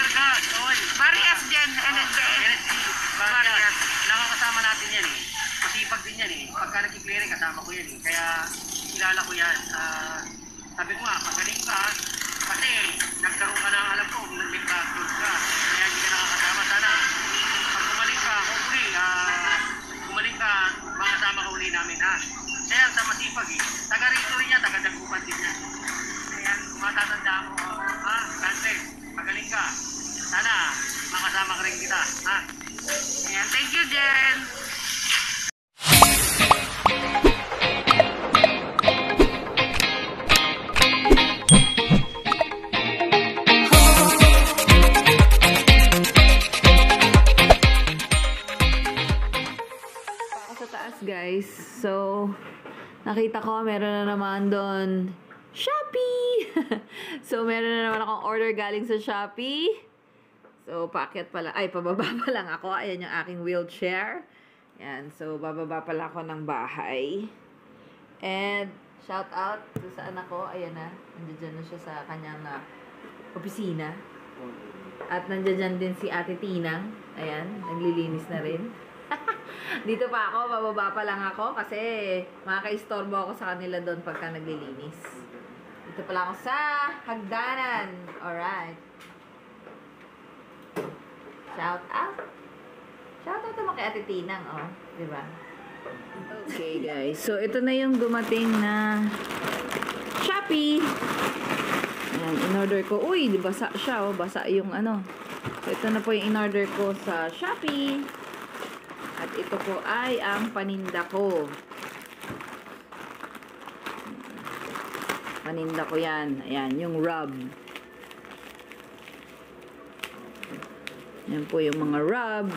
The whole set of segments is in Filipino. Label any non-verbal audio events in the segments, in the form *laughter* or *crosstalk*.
Vargas. Oy. Marias din. Din? NSC Vargas. Nakakasama natin yan eh. Masipag din yan eh. Pagka nag-clearing, kasama ko yan eh. Kaya kilala ko yan. Ah, sabi ko nga, magaling ka. Kasi nagkaroon ka ng alam ko, may background ka. Kaya hindi ka nakakasama. Sana, pag gumaling ka, hopefully, ah, gumaling ka, makasama ka uli namin ha. Kaya sa masipag eh. Taga rito rin yan, taga Dagupan din yan. Kaya matatanda mo, ha, Francis, magaling ka. Sana, makasama ka rin kita, ha? Ayan, thank you, Jen. guys. So, nakita ko, meron na naman doon Shopee! *laughs* so, meron na naman akong order galing sa Shopee. So, paakyat pala. Ay, pababa *laughs* pa lang ako. Ayan yung aking wheelchair. Yan. So, bababa pala ako ng bahay. And, shout out to sa anak ko. Ayan na. Nandiyan na siya sa kanyang ah, opisina. At nandiyan din si Ate Tinang. Ayan, naglilinis na rin. *laughs* Dito pa ako, bababa pa lang ako kasi makaka-istorbo ako sa kanila doon pagka naglilinis. Dito pa lang ako sa hagdanan. Alright. Shout out. Shout out naman kay Ate Tinang, oh. Diba? Okay, guys. So, ito na yung dumating na Shopee. Ayan, in-order ko. Uy, di basa siya, oh. Basa yung ano. So, ito na po yung in-order ko sa Shopee. At ito po ay ang paninda ko. Paninda ko yan. Ayan, yung rub. Yan po yung mga rub.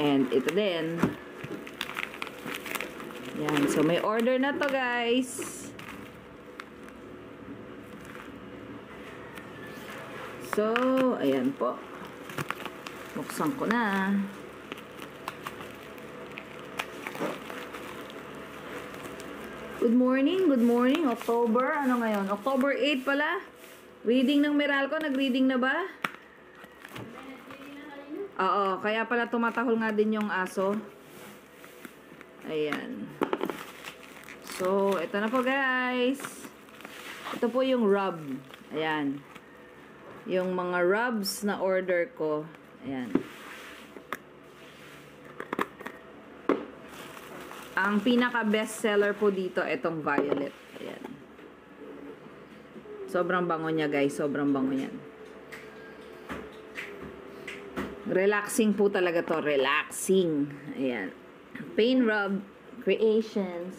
And ito din. Yan. So, may order na to, guys. So, ayan po. Buksan ko na. Good morning, good morning. October, ano ngayon? October 8 pala. Reading ng Meralco, nag-reading na ba? Oo, kaya pala tumatahol nga din yung aso. Ayan. So, ito na po guys. Ito po yung rub. Ayan. Yung mga rubs na order ko. Ayan. Ang pinaka best seller po dito, itong violet. Ayan. Sobrang bango niya guys. Sobrang bango yan. Relaxing po talaga to. Relaxing. Ayan. Pain Rub Creations.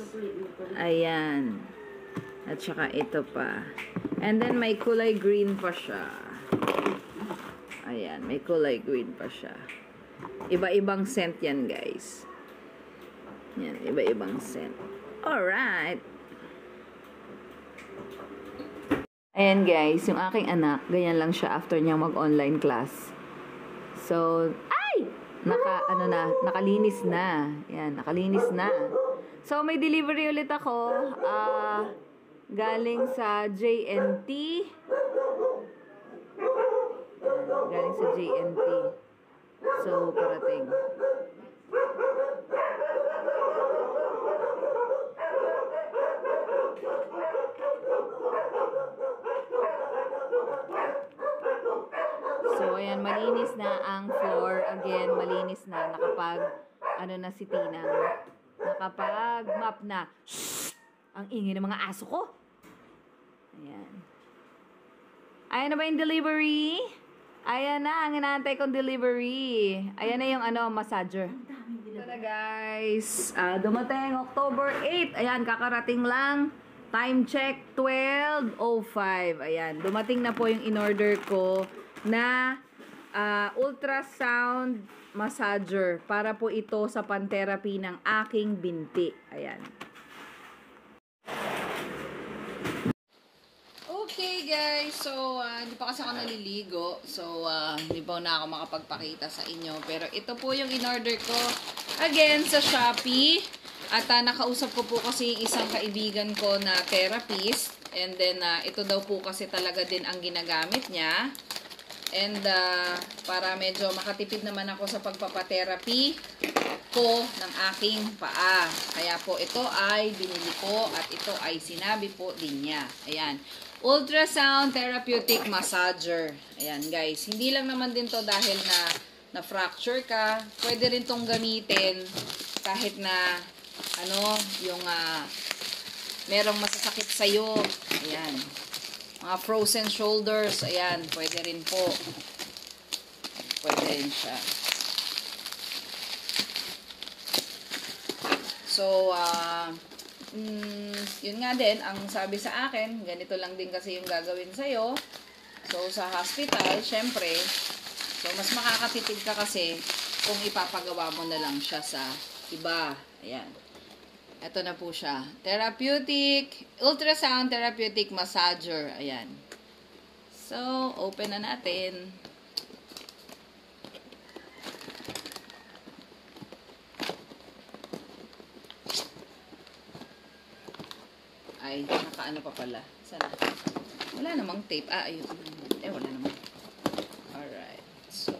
Ayan. At saka ito pa. And then may kulay green pa siya. Ayan. May kulay green pa siya. Iba-ibang scent yan guys. Yan. Iba-ibang scent. Alright. Ayan guys. Yung aking anak. Ganyan lang siya after niyang mag-online class. So, ay! Naka, ano na, nakalinis na. Yan, nakalinis na. So, may delivery ulit ako. Ah, galing sa JNT. Galing sa JNT. So, parating. So, ayan, malinis na ang floor. Again, malinis na. Nakapag, ano na si Tina. Nakapag map na. Shhh! Ang ingay ng mga aso ko. Ayan. Ayan na ba yung delivery? Ayan na, ang inaantay kong delivery. Ayan na yung ano, massager. Ito na guys. Ah, dumating October 8. Ayan, kakarating lang. Time check, 12.05. Ayan, dumating na po yung in-order ko na ah, ultrasound massager para po ito sa pan-therapy ng aking binti. Ayan. Okay guys, so ah, hindi pa kasi ako naliligo. So ah, hindi pa na ako makapagpakita sa inyo. Pero ito po yung in-order ko again sa Shopee. At ah, nakausap ko po kasi isang kaibigan ko na therapist. And then, ah, ito daw po kasi talaga din ang ginagamit niya. And ah, para medyo makatipid naman ako sa pagpapatherapy ko ng aking paa. Kaya po ito ay binili ko at ito ay sinabi po din niya. Ayan. Ultrasound Therapeutic Massager. Ayan guys. Hindi lang naman din to dahil na na-fracture ka. Pwede rin tong gamitin kahit na ano, yung ah, merong masasakit sa'yo. Ayan. Mga frozen shoulders. Ayan. Pwede rin po. Pwede rin siya. So, ah, mm, yun nga din, ang sabi sa akin, ganito lang din kasi yung gagawin sa'yo. So, sa hospital, syempre, so, mas makakatipid ka kasi kung ipapagawa mo na lang siya sa iba. Ayan. Ito na po siya. Therapeutic, ultrasound therapeutic massager. Ayan. So, open na natin. Ay, nakaano pa pala. Sana? Wala namang tape. Ah, ayun. Eh, wala namang. Alright. So,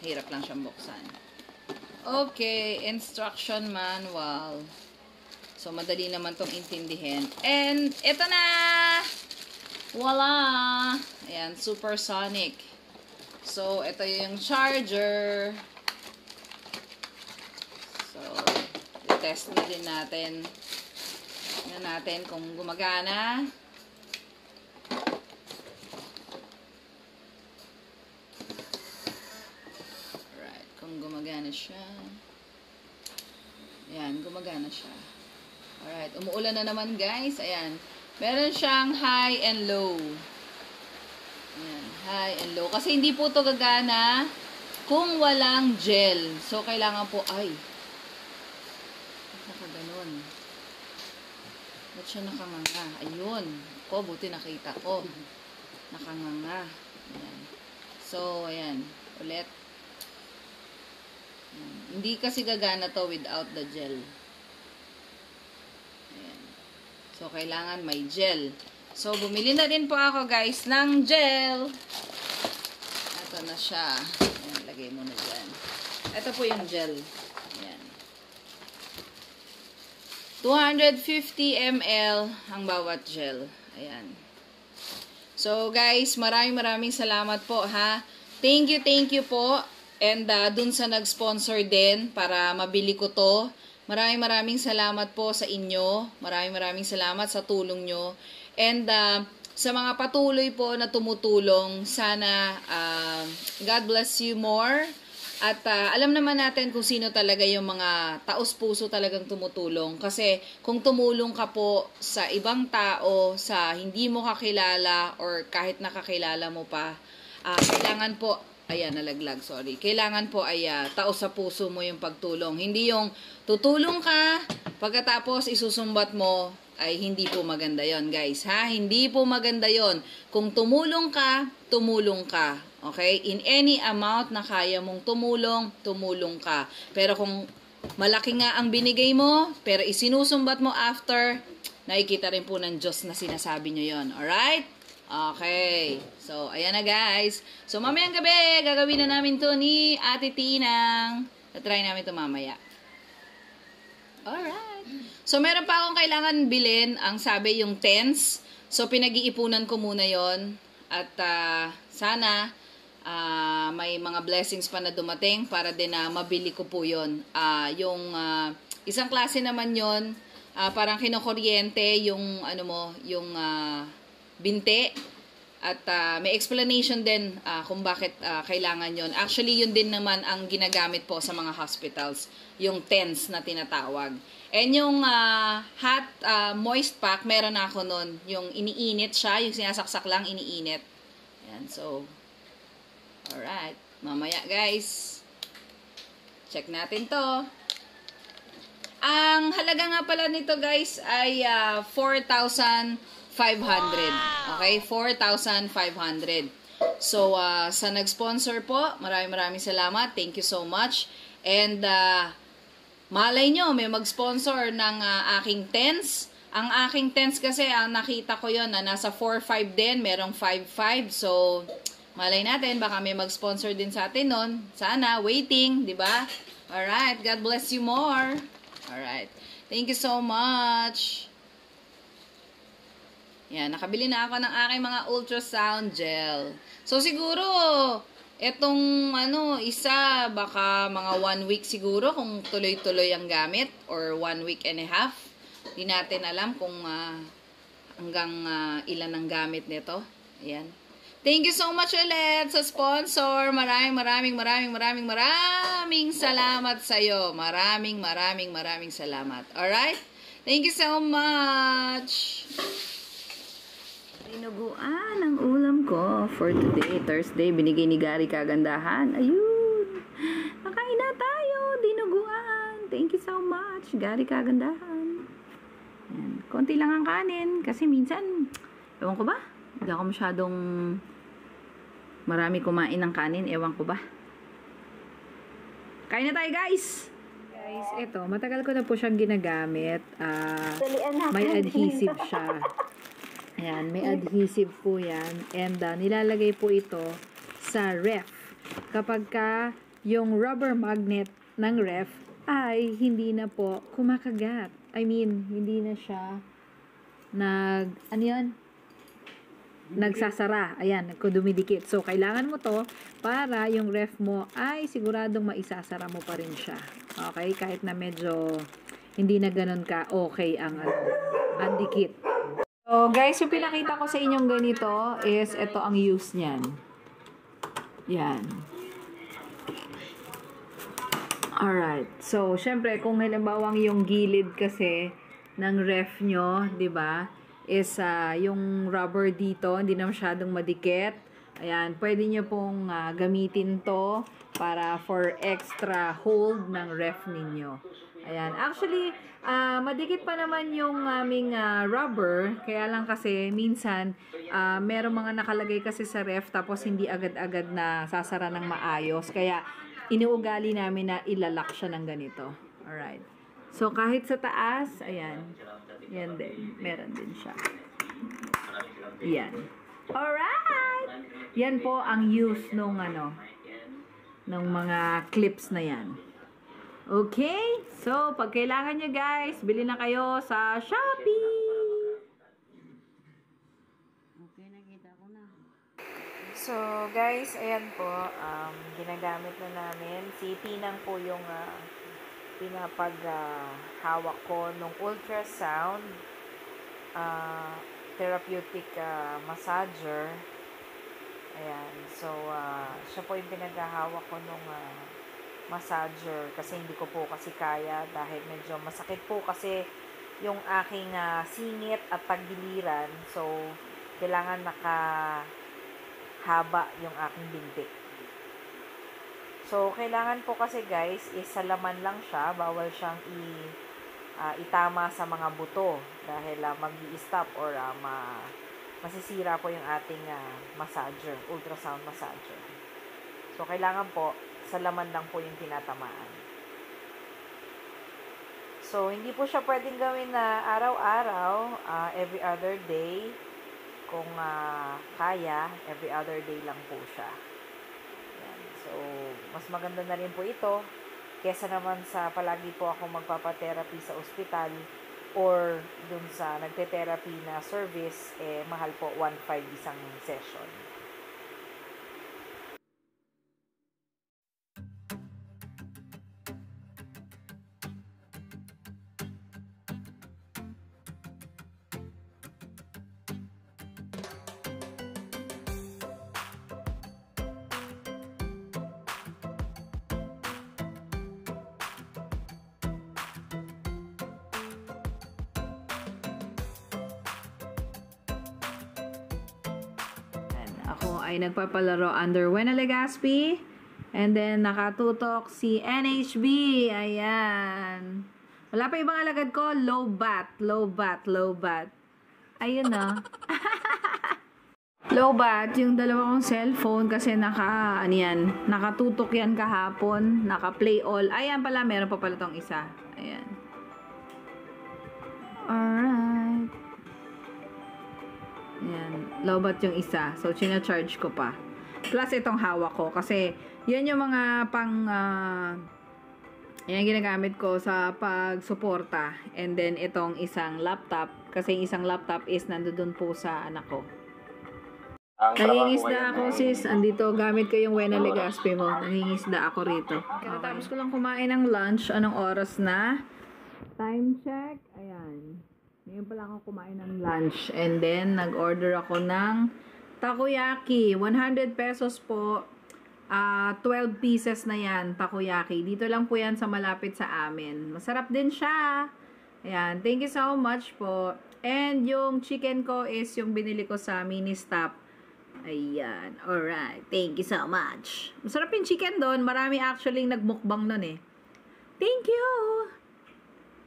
hirap lang siyang buksan. Okay, instruction manual. So, madali naman tong intindihin. And, ito na! Voila! Ayan, supersonic. So, ito yung charger. So, test na din natin. Tingnan natin kung gumagana. Alright, kung gumagana siya. Ayan, gumagana siya. Alright, umuulan na naman guys. Ayan. Meron siyang high and low. Ayan, high and low. Kasi hindi po to gagana kung walang gel. So, kailangan po, ay, nakaganon. Ba't siya nakanganga? Ayun. Ko, buti nakita ko. Nakanganga. Ayan. So, ayan. Ulit. Hindi kasi gagana to without the gel. Ayan. So, kailangan may gel. So, bumili na din po ako, guys, ng gel. Ito na siya. Ayan, lagay mo na dyan. Ito po yung gel. Ayan. 250 ml ang bawat gel. Ayan. So, guys, maraming maraming salamat po, ha. Thank you, thank you po. And uh, dun sa nag-sponsor din para mabili ko to. Maraming maraming salamat po sa inyo. Maraming maraming salamat sa tulong nyo. And uh, sa mga patuloy po na tumutulong, sana uh, God bless you more. At uh, alam naman natin kung sino talaga yung mga taos-puso talagang tumutulong. Kasi kung tumulong ka po sa ibang tao, sa hindi mo kakilala or kahit nakakilala mo pa, uh, kailangan po, ayan, nalaglag, sorry. Kailangan po ay uh, taos sa puso mo yung pagtulong. Hindi yung tutulong ka, pagkatapos isusumbat mo, ay hindi po maganda yon guys, ha? Hindi po maganda yon Kung tumulong ka, tumulong ka. Okay? In any amount na kaya mong tumulong, tumulong ka. Pero kung malaki nga ang binigay mo, pero isinusumbat mo after, nakikita rin po ng Diyos na sinasabi nyo yon Alright? Okay. So, ayan na guys. So, mamayang gabi, gagawin na namin to ni Ate Tinang. Try namin to mamaya. Alright. So, meron pa akong kailangan bilhin. Ang sabi yung tens. So, pinag-iipunan ko muna yon At uh, sana uh, may mga blessings pa na dumating para din na uh, mabili ko po yon uh, Yung uh, isang klase naman yon uh, parang kinokuryente yung ano mo, yung uh, binte. At uh, may explanation din uh, kung bakit uh, kailangan yon. Actually, yun din naman ang ginagamit po sa mga hospitals, yung TENS na tinatawag. And yung uh, hot uh, moist pack, meron ako nun. Yung iniinit siya, yung sinasaksak lang, iniinit. Yan, so, alright. Mamaya, guys. Check natin to. Ang halaga nga pala nito, guys, ay uh, 4,000 500. Okay? 4,500. So, uh, sa nag-sponsor po, maraming maraming salamat. Thank you so much. And, uh, malay nyo, may mag-sponsor ng uh, aking tents Ang aking tents kasi, ang nakita ko yon na nasa 4-5 din, merong 5-5. So, malay natin, baka may mag-sponsor din sa atin nun. Sana, waiting, di ba? Alright, God bless you more. Alright, thank you so much. Yan, nakabili na ako ng aking mga ultrasound gel. So, siguro, etong ano, isa, baka mga one week siguro kung tuloy-tuloy ang gamit or one week and a half. Di natin alam kung ah, hanggang ah, ilan ang gamit nito. Ayan. Thank you so much ulit sa sponsor. Maraming, maraming, maraming, maraming, maraming salamat sa iyo. Maraming, maraming, maraming salamat. Alright? Thank you so much. Dinuguan ang ulam ko for today, Thursday. Binigay ni Gary kagandahan. Ayun. Nakain na tayo. Dinuguan. Thank you so much, Gary kagandahan. Yan. Konti lang ang kanin. Kasi minsan, ewan ko ba? Hindi ako masyadong marami kumain ng kanin. Ewan ko ba? Kain na tayo, guys! Guys, ito, matagal ko na po siyang ginagamit. Ah, may adhesive siya. *laughs* Ayan, may adhesive po yan. And ah, nilalagay po ito sa ref. Kapag ka yung rubber magnet ng ref ay hindi na po kumakagat. I mean, hindi na siya nag, ano yun? Nagsasara. Ayan, nagkudumidikit. So, kailangan mo to para yung ref mo ay siguradong maisasara mo pa rin siya. Okay? Kahit na medyo hindi na ganun ka okay ang, ano, ang dikit. So, guys, yung pinakita ko sa inyong ganito is ito ang use niyan. Yan. Alright. So, syempre, kung halimbawang yung gilid kasi ng ref nyo, ba, is ah, yung rubber dito, hindi na masyadong madikit. Ayan, pwede nyo pong ah, gamitin to para for extra hold ng ref ninyo. Ayan. Actually, ah, madikit pa naman yung aming ah, rubber. Kaya lang kasi, minsan, ah, merong mga nakalagay kasi sa ref tapos hindi agad-agad na sasara ng maayos. Kaya, inuugali namin na ilalak siya ng ganito. Alright. So, kahit sa taas, ayan. Yan din. Meron din siya. Yan. Alright! Yan po ang use nung ano, ng mga clips na yan. Okay? So, pag kailangan nyo guys, bili na kayo sa Shopee! So, guys, ayan po, um, ginagamit na namin. Si Pinang po yung uh, pinapag-hawak ko nung ultrasound uh, therapeutic uh, massager. Ayan. So, uh, siya po yung pinaghahawak ko nung uh, massager kasi hindi ko po kasi kaya dahil medyo masakit po kasi yung aking uh, singit at pagdiliran. So, kailangan naka haba yung aking bintik. So, kailangan po kasi guys, is sa laman lang siya, bawal siyang i, ah, itama sa mga buto dahil uh, mag stop or ah, ma, masisira po yung ating ah, massager, ultrasound massager. So, kailangan po, sa laman lang po yung tinatamaan. So, hindi po siya pwedeng gawin na araw-araw, ah, every other day, kung ah, kaya, every other day lang po siya. Yan. So, mas maganda na rin po ito kesa naman sa palagi po ako magpapatherapy sa ospital or dun sa nagte-therapy na service, eh, mahal po 1.5 isang session. Ako ay nagpapalaro under Wena Legaspi. And then, nakatutok si NHB. Ayan. Wala pa ibang alagad ko. Low bat, low bat, low bat. Ayun na. *laughs* low bat, yung dalawa kong cellphone kasi naka, ano yan, nakatutok yan kahapon. Naka-play all. Ayan pala, meron pa pala tong isa. Ayan. Lobat yung isa. So, charge ko pa. Plus, itong hawak ko. Kasi, yan yung mga pang... ah, yan ginagamit ko sa pagsuporta. And then, itong isang laptop. Kasi yung isang laptop is nandoon po sa anak ko. Ang Nangingisda ako, sis. Andito, gamit ko yung Wena Legaspi mo. Nangingisda ako rito. Tapos ko lang kumain ng lunch. Anong oras na? Time check. Ngayon pa lang ako kumain ng lunch. And then, nag-order ako ng takoyaki. 100 pesos po. Ah, 12 pieces na yan, takoyaki. Dito lang po yan sa malapit sa amin. Masarap din siya. Ayan, thank you so much po. And yung chicken ko is yung binili ko sa mini stop. Ayan, alright. Thank you so much. Masarap yung chicken doon. Marami actually nagmukbang nun eh. Thank you!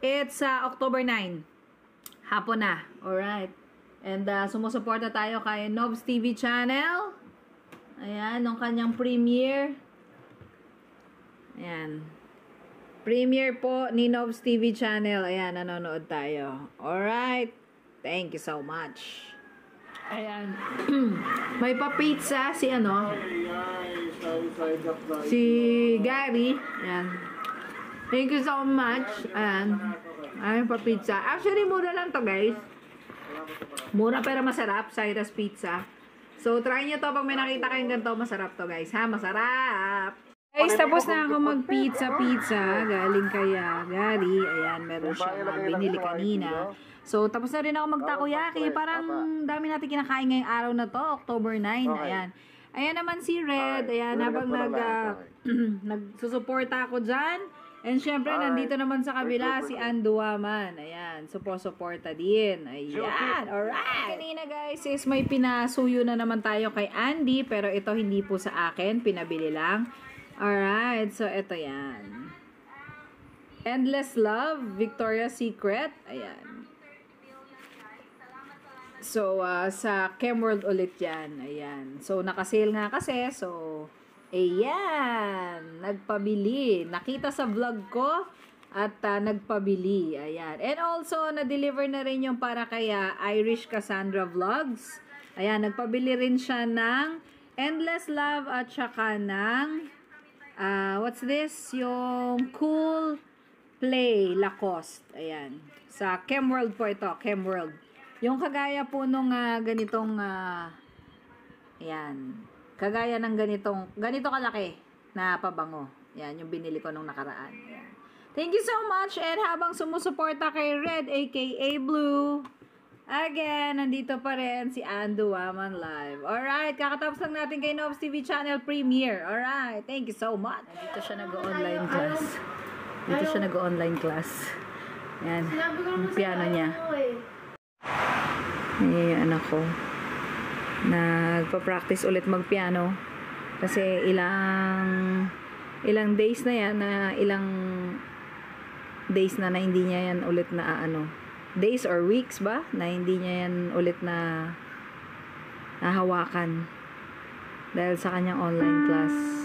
It's uh, October 9. Hapon na. Alright. And uh, sumusuporta tayo kay Nobs TV channel. Ayan, nung kanyang premiere. Ayan. Premiere po ni Nobs TV channel. Ayan, nanonood tayo. Alright. Thank you so much. Ayan. *clears throat* May pa-pizza si ano? Si Gary. Ayan. Thank you so much. Ayan. Ayan pa-pizza. Actually, mura lang to guys. Mura pero masarap. Cyrus Pizza. So, try nyo to pag may nakita kayong ganito. Masarap to guys. Ha? Masarap! Guys, tapos na ako mag-pizza-pizza. Galing kay ah, Gary. Ayan, meron siyang ah, binili kanina. So, tapos na rin ako mag-takoyaki. Parang dami natin kinakain ngayong araw na to. October 9. Ayan. Ayan naman si Red. Ayan, habang nag, ah, *clears throat* nagsusuporta ako dyan. And syempre, nandito naman sa kabila si Anduaman. Ayan, supo-suporta din. Ayan, alright. Kanina guys is may pinasuyo na naman tayo kay Andy. Pero ito hindi po sa akin. Pinabili lang. Alright, so ito yan. Endless Love, Victoria's Secret. Ayan. So, ah, sa Chemworld ulit yan. Ayan. So, nakasale nga kasi. So, ayan. Nagpabili. Nakita sa vlog ko at ah, nagpabili. Ayan. And also, na-deliver na rin yung para kaya Irish Cassandra Vlogs. Ayan. Nagpabili rin siya ng Endless Love at saka ng ah, what's this? Yung Cool Play Lacoste. Ayan. Sa Chemworld po ito. Chemworld. Yung kagaya po nung ah, ganitong ah, ayan. Kagaya ng ganitong ganito kalaki na pabango. Yan yung binili ko nung nakaraan. Thank you so much and habang sumusuporta kay Red aka Blue Again, nandito pa rin si Ando Waman Live. Alright, kakatapos lang natin kay Nobs TV channel premiere. Alright, thank you so much. Dito siya nag-online class. Dito siya nag-online class. Yan, piano niya. Yung anak ko. Nagpa-practice ulit mag-piano. Kasi ilang ilang days na yan na ilang days na na hindi niya yan ulit na ano days or weeks ba na hindi niya yan ulit na nahawakan dahil sa kanyang online class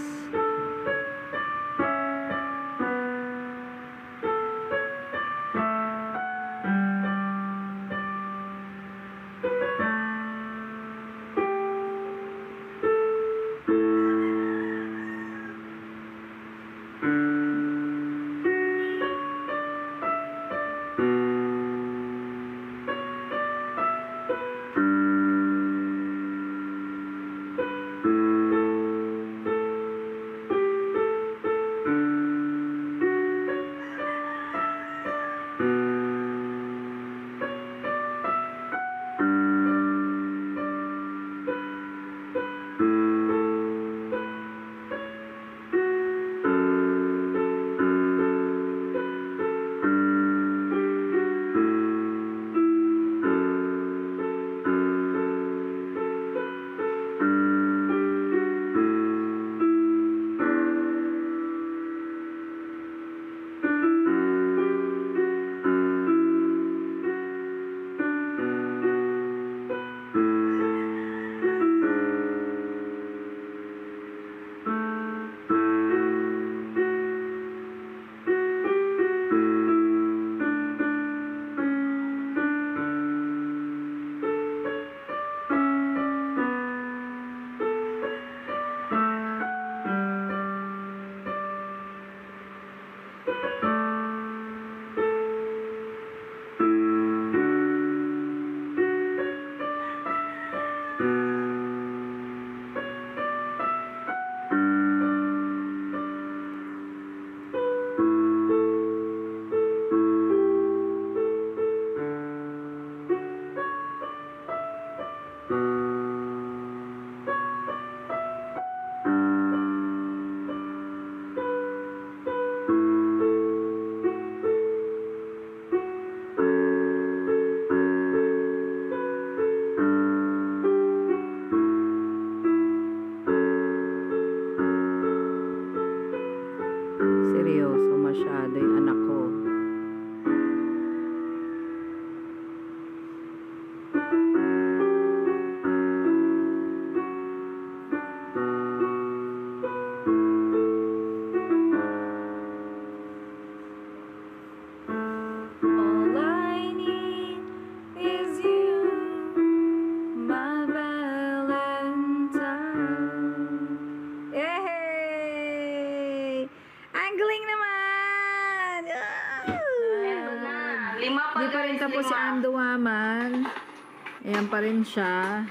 rin siya.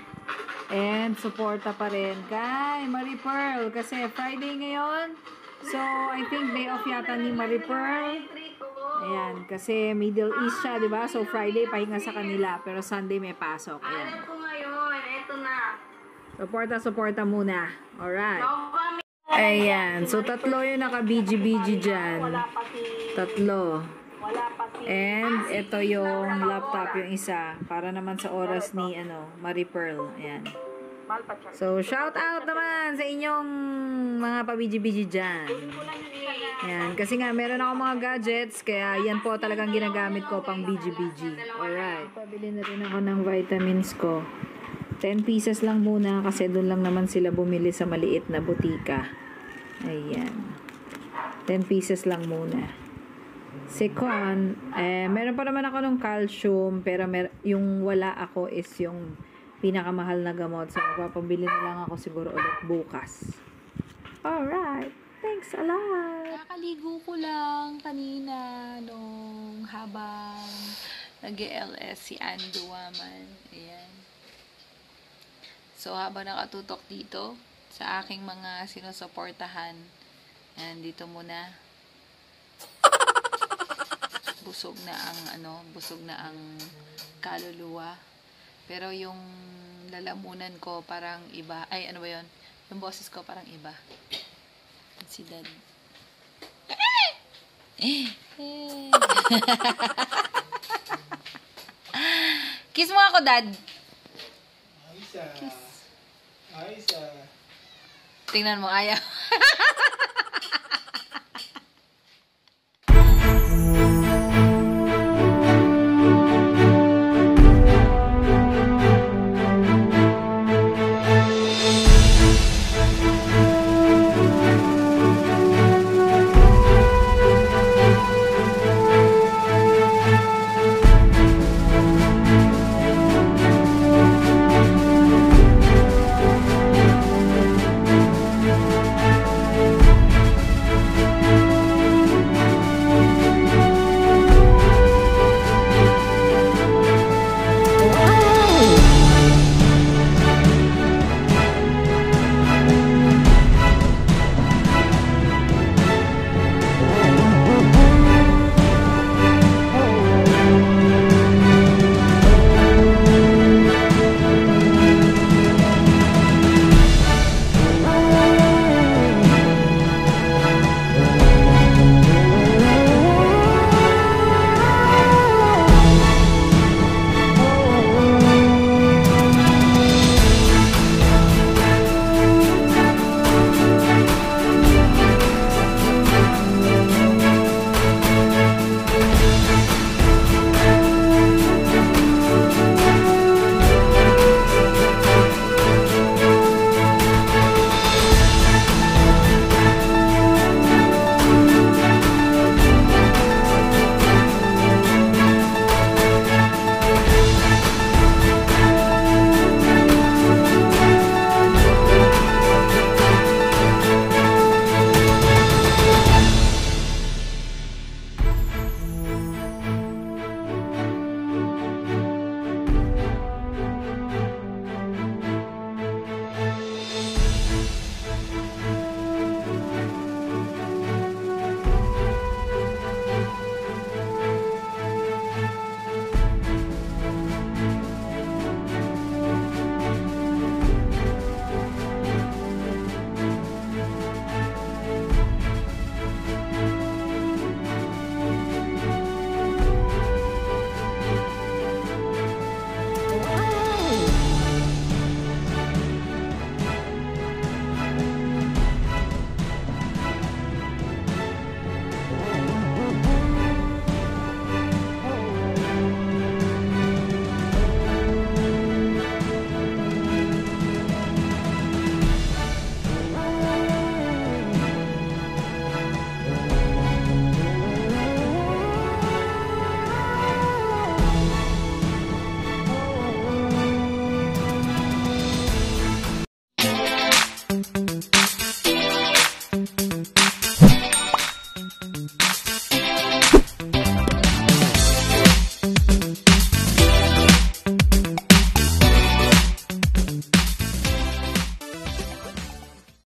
And supporta pa rin kay Marie Pearl. Kasi Friday ngayon. So, I think day off yata ni Marie Pearl. Ayan, kasi Middle East siya, di ba? So, Friday pahinga sa kanila. Pero Sunday may pasok. Ayan. ko ngayon, eto na. Supporta, supporta muna. Alright. Ayan. So, tatlo yung naka-BG-BG dyan. Tatlo. And ito yung laptop, yung isa. Para naman sa oras ni ano, Marie Pearl. Ayan. So, shout out naman sa inyong mga pa-BG-BG dyan. Ayan. Kasi nga, meron ako mga gadgets. Kaya yan po talagang ginagamit ko pang BG-BG. Alright. Pabili na rin ako ng vitamins ko. 10 pieces lang muna kasi doon lang naman sila bumili sa maliit na butika. Ayan. 10 pieces lang muna. Second, eh, meron pa naman ako ng calcium, pero mer- yung wala ako is yung pinakamahal na gamot. So, magpapabili na lang ako siguro ulit bukas. Alright. Thanks a lot. Kakaligo ko lang kanina nung habang nag-LS si Ando. Ayan. So, habang nakatutok dito sa aking mga sinusuportahan, ayan, dito muna. Busog na ang, ano, busog na ang kaluluwa. Pero yung lalamunan ko parang iba. Ay, ano ba yun? Yung boses ko parang iba. Si Dad. *laughs* Kiss mo ako, Dad. Aisa. Aisa. Tingnan mo, ayaw. *laughs*